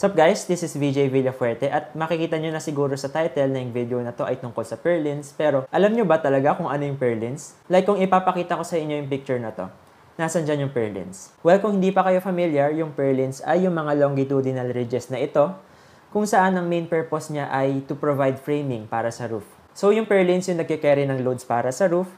Sup guys, this is VJ Villafuerte at makikita nyo na siguro sa title na yung video na to ay tungkol sa purlins pero alam nyo ba talaga kung ano yung purlins? Like kung ipapakita ko sa inyo yung picture na to, nasan dyan yung purlins? Well, kung hindi pa kayo familiar, yung purlins ay yung mga longitudinal ridges na ito kung saan ang main purpose niya ay to provide framing para sa roof. So yung purlins yung nagkikarry ng loads para sa roof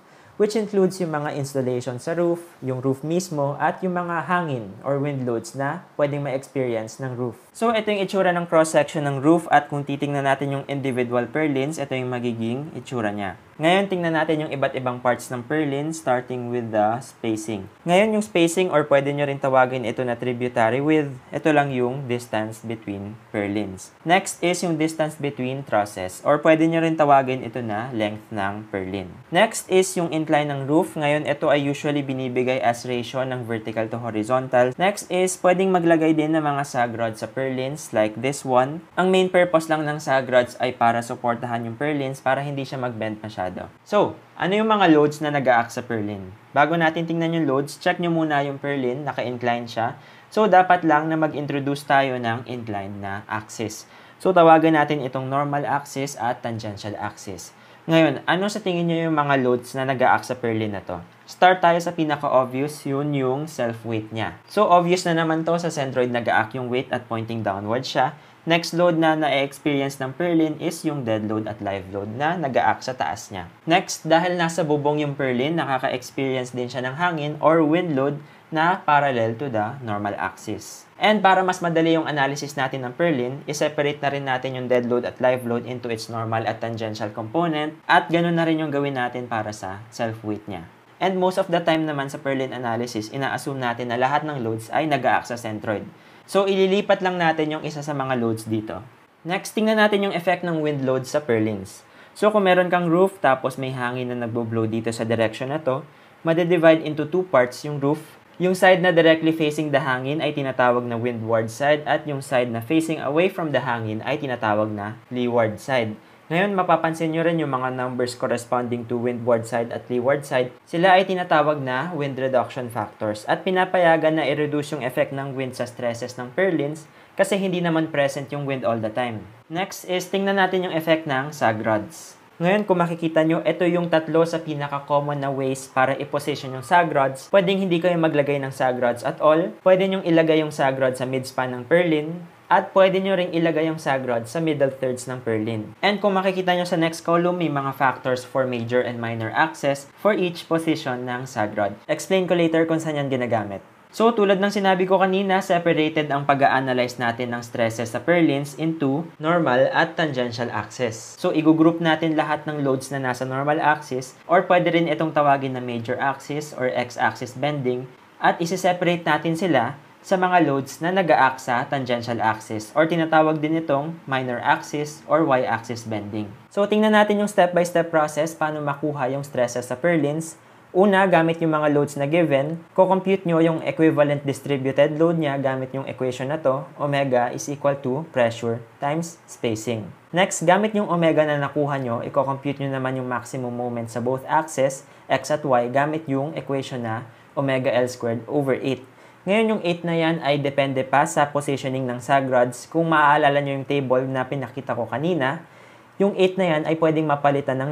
which includes yung mga installation sa roof, yung roof mismo, at yung mga hangin or wind loads na pwedeng ma-experience ng roof. So, ito yung itsura ng cross-section ng roof at kung titingnan natin yung individual purlins, ito yung magiging itsura niya. Ngayon, tingnan natin yung iba't ibang parts ng purlin starting with the spacing. Ngayon, yung spacing or pwede nyo rin tawagin ito na tributary with, ito lang yung distance between purlins. Next is yung distance between trusses or pwede nyo rin tawagin ito na length ng purlin. Next is yung incline ng roof. Ngayon, ito ay usually binibigay as ratio ng vertical to horizontal. Next is pwedeng maglagay din ng mga sag rods sa purlins like this one. Ang main purpose lang ng sag rods ay para suportahan yung purlins para hindi siya mag-bend masyado masyado. So, ano yung mga loads na nag-act sa purlin? Bago natin tingnan yung loads, check nyo muna yung purlin, naka-incline siya. So, dapat lang na mag-introduce tayo ng incline na axis. So, tawagan natin itong normal axis at tangential axis. Ngayon, ano sa tingin nyo yung mga loads na nag-act sa purlin na to? Start tayo sa pinaka-obvious, yun yung self-weight niya. So, obvious na naman to sa centroid nag-act yung weight at pointing downward siya. Next load na na-experience ng Perlin is yung dead load at live load na nag sa taas niya. Next, dahil nasa bubong yung Perlin, nakaka-experience din siya ng hangin or wind load na parallel to the normal axis. And para mas madali yung analysis natin ng Perlin, i-separate na rin natin yung dead load at live load into its normal at tangential component at ganun na rin yung gawin natin para sa self-weight niya. And most of the time naman sa Perlin analysis, ina-assume natin na lahat ng loads ay nag sa centroid. So, ililipat lang natin yung isa sa mga loads dito. Next, tingnan natin yung effect ng wind load sa purlins. So, kung meron kang roof tapos may hangin na nagbo-blow dito sa direction na to, madidivide into two parts yung roof. Yung side na directly facing the hangin ay tinatawag na windward side at yung side na facing away from the hangin ay tinatawag na leeward side. Ngayon, mapapansin nyo rin yung mga numbers corresponding to windward side at leeward side. Sila ay tinatawag na wind reduction factors at pinapayagan na i-reduce yung effect ng wind sa stresses ng purlins kasi hindi naman present yung wind all the time. Next is tingnan natin yung effect ng sag rods. Ngayon, kung makikita nyo, ito yung tatlo sa pinaka-common na ways para i-position yung sag rods. Pwedeng hindi kayo maglagay ng sag rods at all. Pwede nyo ilagay yung sag rod sa midspan ng purlin. At pwede nyo ring ilagay yung sag rod sa middle thirds ng purlin. And kung makikita nyo sa next column, may mga factors for major and minor axes for each position ng sag rod. Explain ko later kung saan yan ginagamit. So, tulad ng sinabi ko kanina, separated ang pag-a-analyze natin ng stresses sa purlins into normal at tangential axis. So, i-group natin lahat ng loads na nasa normal axis or pwede rin itong tawagin na major axis or x-axis bending at isi-separate natin sila sa mga loads na nag sa tangential axis or tinatawag din itong minor axis or y-axis bending. So tingnan natin yung step-by-step -step process paano makuha yung stresses sa purlins. Una, gamit yung mga loads na given, ko-compute nyo yung equivalent distributed load niya gamit yung equation na to, omega is equal to pressure times spacing. Next, gamit yung omega na nakuha nyo, i-compute nyo naman yung maximum moment sa both axes, x at y, gamit yung equation na omega L squared over 8. Ngayon yung 8 na yan ay depende pa sa positioning ng sagrods. Kung maaalala nyo yung table na pinakita ko kanina, yung 8 na yan ay pwedeng mapalitan ng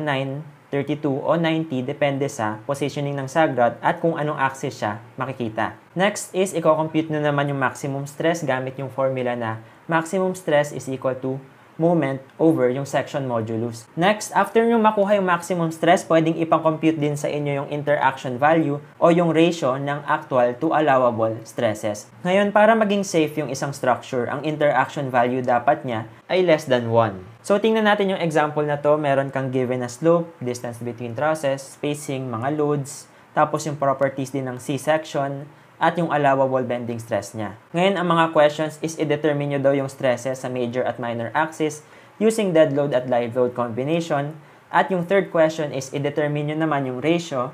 9, 32 o 90 depende sa positioning ng sagrod at kung anong axis siya makikita. Next is i-compute na naman yung maximum stress gamit yung formula na maximum stress is equal to moment over yung section modulus. Next, after nyo makuha yung maximum stress, pwedeng ipang-compute din sa inyo yung interaction value o yung ratio ng actual to allowable stresses. Ngayon, para maging safe yung isang structure, ang interaction value dapat niya ay less than 1. So, tingnan natin yung example na to. Meron kang given na slope, distance between trusses, spacing, mga loads, tapos yung properties din ng C-section, at yung allowable bending stress niya. Ngayon, ang mga questions is i-determine nyo daw yung stresses sa major at minor axis using dead load at live load combination. At yung third question is i-determine nyo naman yung ratio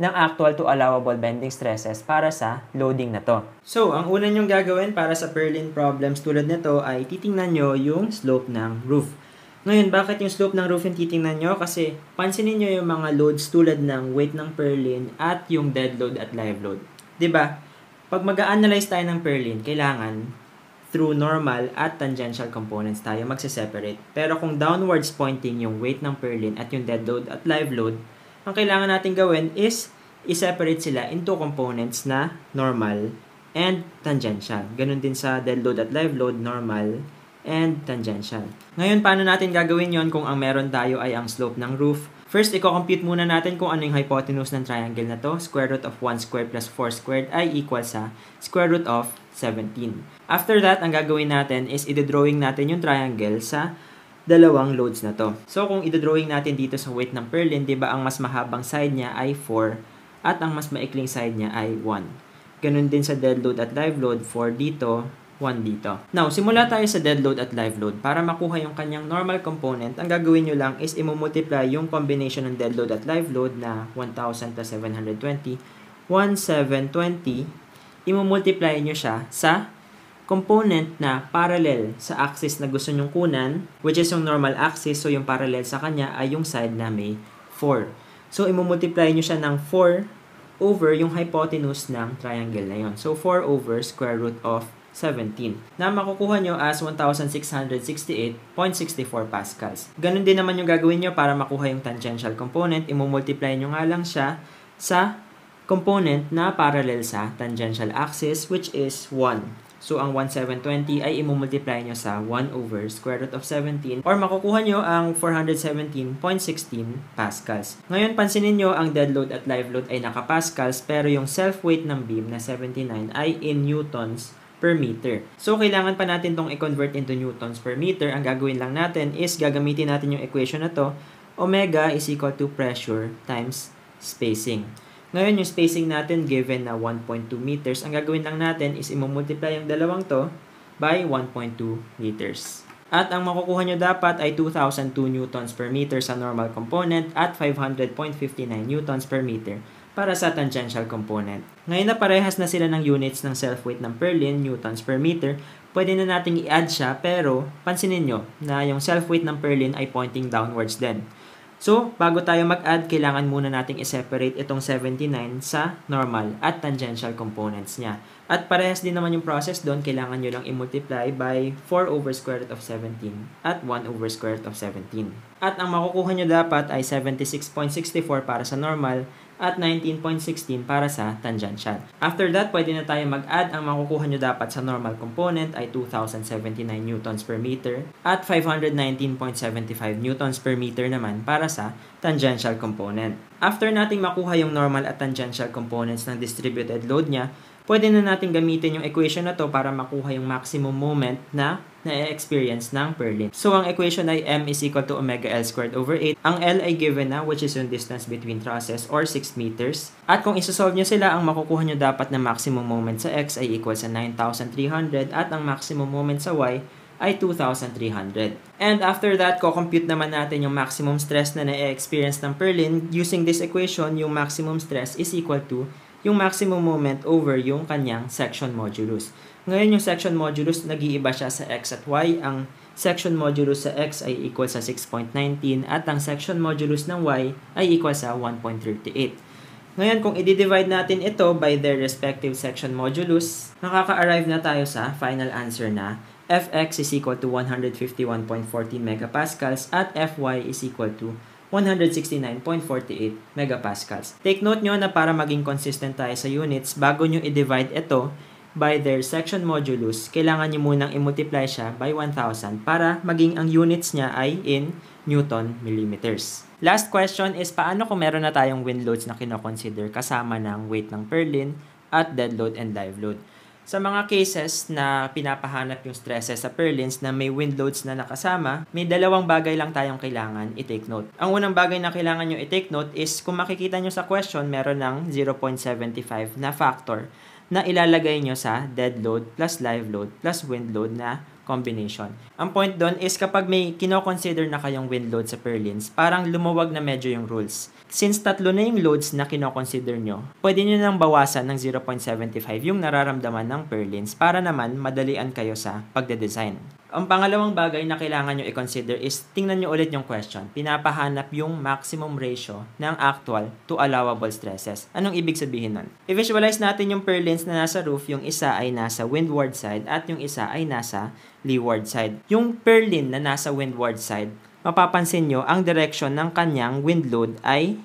ng actual to allowable bending stresses para sa loading na to. So, ang una nyong gagawin para sa purlin problems tulad nito ay titingnan nyo yung slope ng roof. Ngayon, bakit yung slope ng roof yung titingnan nyo? Kasi pansinin nyo yung mga loads tulad ng weight ng purlin at yung dead load at live load. ba? Pag mag-analyze tayo ng Perlin, kailangan through normal at tangential components tayo magse-separate. Pero kung downwards pointing yung weight ng purlin at yung dead load at live load, ang kailangan natin gawin is i-separate sila into components na normal and tangential. Ganun din sa dead load at live load, normal and tangential. Ngayon, paano natin gagawin yon kung ang meron tayo ay ang slope ng roof? First, i-compute muna natin kung ano yung hypotenuse ng triangle na to. Square root of 1 squared plus 4 squared ay equal sa square root of 17. After that, ang gagawin natin is i-drawing natin yung triangle sa dalawang loads na to. So, kung i-drawing natin dito sa weight ng purlin, di ba ang mas mahabang side niya ay 4 at ang mas maikling side niya ay 1. Ganun din sa dead load at live load, 4 dito, 1 dito. Now, simula tayo sa dead load at live load. Para makuha yung kanyang normal component, ang gagawin nyo lang is imumultiply yung combination ng dead load at live load na 1,000 plus 720, 1,720, imumultiply nyo siya sa component na parallel sa axis na gusto nyong kunan, which is yung normal axis, so yung parallel sa kanya ay yung side na may 4. So, imumultiply nyo siya ng 4 over yung hypotenuse ng triangle na yon. So, 4 over square root of 17 na makukuha nyo as 1,668.64 pascals. Ganun din naman yung gagawin nyo para makuha yung tangential component. Imumultiply nyo nga lang siya sa component na parallel sa tangential axis which is 1. So, ang 1,720 ay imumultiply nyo sa 1 over square root of 17 or makukuha nyo ang 417.16 pascals. Ngayon, pansinin nyo ang dead load at live load ay naka-pascals pero yung self-weight ng beam na 79 ay in newtons per meter. So, kailangan pa natin tong i-convert into newtons per meter. Ang gagawin lang natin is gagamitin natin yung equation na to. Omega is equal to pressure times spacing. Ngayon, yung spacing natin given na 1.2 meters, ang gagawin lang natin is imumultiply yung dalawang to by 1.2 meters. At ang makukuha nyo dapat ay 2,002 newtons per meter sa normal component at 500.59 newtons per meter para sa tangential component. Ngayon na parehas na sila ng units ng self-weight ng purlin, newtons per meter, pwede na nating i-add siya pero pansinin nyo na yung self-weight ng purlin ay pointing downwards din. So, bago tayo mag-add, kailangan muna nating i-separate itong 79 sa normal at tangential components niya. At parehas din naman yung process doon, kailangan nyo lang i-multiply by 4 over square root of 17 at 1 over square root of 17. At ang makukuha nyo dapat ay 76.64 para sa normal at 19.16 para sa tangential. After that, pwede na tayo mag-add. Ang makukuha nyo dapat sa normal component ay 2,079 newtons per meter at 519.75 newtons per meter naman para sa tangential component. After nating makuha yung normal at tangential components ng distributed load niya, pwede na natin gamitin yung equation na to para makuha yung maximum moment na na-experience ng purlin. So, ang equation ay m is equal to omega L squared over 8. Ang L ay given na, which is yung distance between trusses or 6 meters. At kung isosolve nyo sila, ang makukuha nyo dapat na maximum moment sa x ay equal sa 9,300 at ang maximum moment sa y ay 2,300. And after that, ko-compute naman natin yung maximum stress na na-experience ng purlin. Using this equation, yung maximum stress is equal to yung maximum moment over yung kanyang section modulus. Ngayon yung section modulus, nag-iiba siya sa x at y. Ang section modulus sa x ay equal sa 6.19 at ang section modulus ng y ay equal sa 1.38. Ngayon, kung i-divide natin ito by their respective section modulus, nakaka-arrive na tayo sa final answer na Fx is equal to 151.14 megapascals at Fy is equal to 169.48 megapascals. Take note nyo na para maging consistent tayo sa units, bago nyo i-divide ito by their section modulus, kailangan nyo munang i-multiply siya by 1,000 para maging ang units niya ay in Newton millimeters. Last question is paano kung meron na tayong wind loads na kinoconsider kasama ng weight ng purlin at dead load and live load. Sa mga cases na pinapahanap yung stresses sa purlins na may wind loads na nakasama, may dalawang bagay lang tayong kailangan i-take note. Ang unang bagay na kailangan nyo i-take note is kung makikita nyo sa question, meron ng 0.75 na factor na ilalagay nyo sa dead load plus live load plus wind load na combination. Ang point doon is kapag may kino-consider na kayong wind load sa purlins, parang lumuwag na medyo yung rules. Since tatlo na yung loads na kino-consider nyo, pwede nyo nang bawasan ng 0.75 yung nararamdaman ng purlins para naman madalian kayo sa pagde-design. Ang pangalawang bagay na kailangan nyo i-consider is tingnan nyo ulit yung question. Pinapahanap yung maximum ratio ng actual to allowable stresses. Anong ibig sabihin nun? I-visualize natin yung purlins na nasa roof, yung isa ay nasa windward side at yung isa ay nasa leeward side. Yung purlin na nasa windward side, mapapansin nyo ang direction ng kanyang wind load ay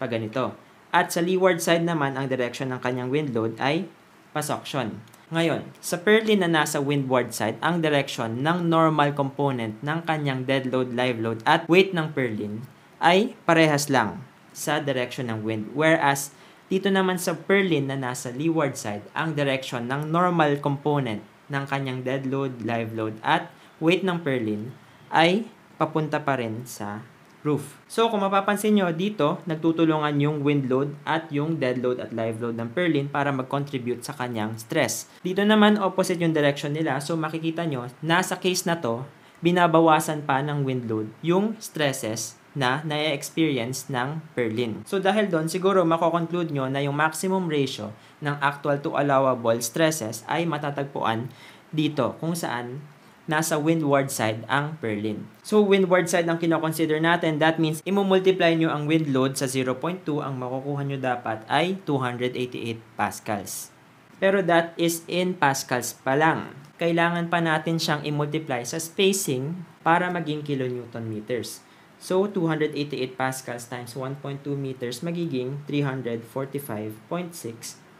paganito. At sa leeward side naman, ang direction ng kanyang wind load ay pasuction. Ngayon, sa purlin na nasa windward side, ang direction ng normal component ng kanyang dead load, live load at weight ng purlin ay parehas lang sa direction ng wind. Whereas, dito naman sa purlin na nasa leeward side, ang direction ng normal component ng kanyang dead load, live load at weight ng purlin ay papunta pa rin sa roof. So, kung mapapansin nyo, dito, nagtutulungan yung wind load at yung dead load at live load ng purlin para mag-contribute sa kanyang stress. Dito naman, opposite yung direction nila. So, makikita nyo, nasa case na to, binabawasan pa ng wind load yung stresses na na-experience ng purlin. So, dahil doon, siguro makoconclude nyo na yung maximum ratio ng actual to allowable stresses ay matatagpuan dito kung saan nasa windward side ang purlin. So, windward side ang kinoconsider natin. That means, imumultiply nyo ang wind load sa 0.2. Ang makukuha nyo dapat ay 288 pascals. Pero that is in pascals pa lang. Kailangan pa natin siyang imultiply sa spacing para maging kilonewton meters. So, 288 pascals times 1.2 meters magiging 345.6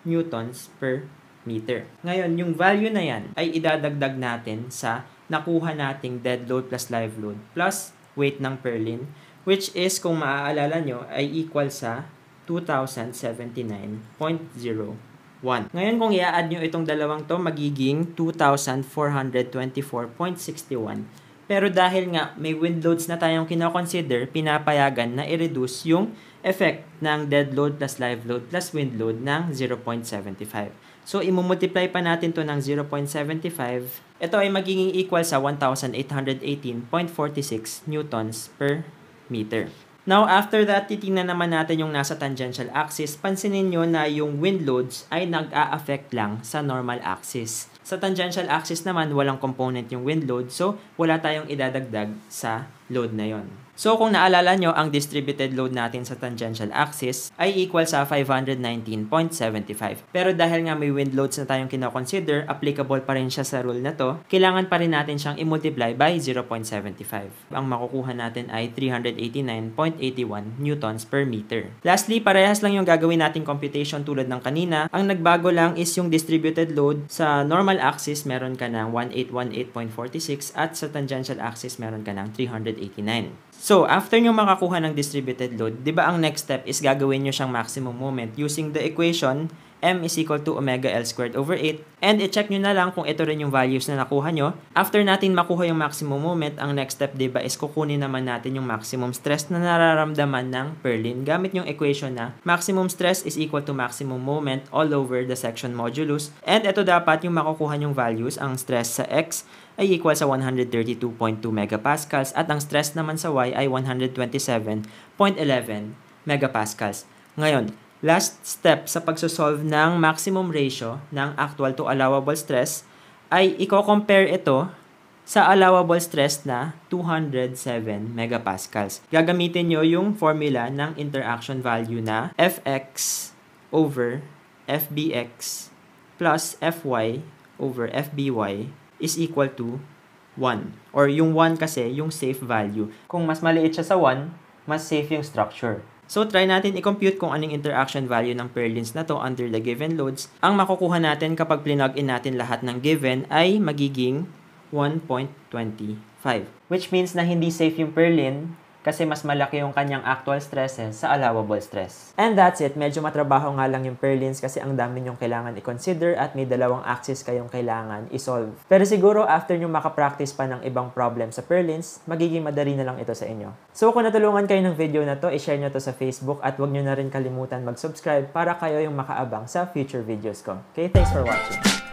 newtons per meter. Ngayon, yung value na yan ay idadagdag natin sa nakuha nating dead load plus live load plus weight ng purlin which is kung maaalala nyo ay equal sa 2079.01. Ngayon kung i-add nyo itong dalawang to magiging 2424.61 pero dahil nga may wind loads na tayong kinoconsider, pinapayagan na i-reduce yung effect ng dead load plus live load plus wind load ng 0.75. So, imumultiply pa natin to ng 0.75. Ito ay magiging equal sa 1,818.46 newtons per meter. Now, after that, titingnan naman natin yung nasa tangential axis. Pansinin nyo na yung wind loads ay nag-a-affect lang sa normal axis. Sa tangential axis naman, walang component yung wind load. So, wala tayong idadagdag sa load na yon. So kung naalala nyo, ang distributed load natin sa tangential axis ay equal sa 519.75. Pero dahil nga may wind loads na tayong kinoconsider, applicable pa rin siya sa rule na to, kailangan pa rin natin siyang i-multiply by 0.75. Ang makukuha natin ay 389.81 newtons per meter. Lastly, parehas lang yung gagawin nating computation tulad ng kanina. Ang nagbago lang is yung distributed load sa normal axis meron ka ng 1818.46 at sa tangential axis meron ka ng 389. So, after nyo makakuha ng distributed load, di ba ang next step is gagawin nyo siyang maximum moment using the equation m is equal to omega L squared over 8. And i-check nyo na lang kung ito rin yung values na nakuha nyo. After natin makuha yung maximum moment, ang next step diba is kukunin naman natin yung maximum stress na nararamdaman ng Perlin gamit yung equation na maximum stress is equal to maximum moment all over the section modulus. And ito dapat yung makukuha yung values, ang stress sa X ay equal sa 132.2 megapascals at ang stress naman sa Y ay 127.11 megapascals. Ngayon, last step sa pagsosolve ng maximum ratio ng actual to allowable stress ay i-compare ito sa allowable stress na 207 megapascals. Gagamitin nyo yung formula ng interaction value na Fx over Fbx plus Fy over Fby is equal to 1. Or yung 1 kasi, yung safe value. Kung mas maliit siya sa 1, mas safe yung structure. So, try natin i-compute kung anong interaction value ng purlins na to under the given loads. Ang makukuha natin kapag plinug in natin lahat ng given ay magiging 1.25. Which means na hindi safe yung purlin kasi mas malaki yung kanyang actual stresses sa allowable stress. And that's it. Medyo matrabaho nga lang yung purlins kasi ang dami nyong kailangan i-consider at may dalawang axis kayong kailangan i-solve. Pero siguro after nyo makapractice pa ng ibang problem sa purlins, magiging madali na lang ito sa inyo. So kung natulungan kayo ng video na to, i-share nyo to sa Facebook at huwag nyo na rin kalimutan mag-subscribe para kayo yung makaabang sa future videos ko. Okay, thanks for watching.